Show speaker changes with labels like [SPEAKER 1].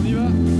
[SPEAKER 1] On y va